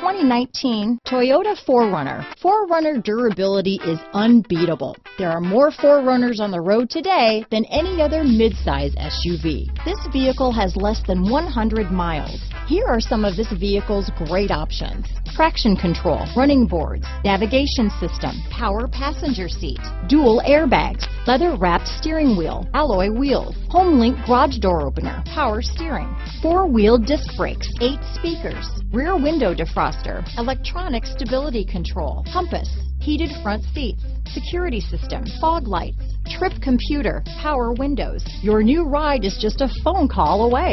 2019 Toyota 4Runner. 4Runner durability is unbeatable. There are more 4Runners on the road today than any other midsize SUV. This vehicle has less than 100 miles. Here are some of this vehicle's great options. Traction control, running boards, navigation system, power passenger seat, dual airbags, leather wrapped steering wheel, alloy wheels, HomeLink garage door opener, power steering, four wheel disc brakes, eight speakers, rear window defroster, electronic stability control, compass, heated front seats, security system, fog lights, trip computer, power windows. Your new ride is just a phone call away.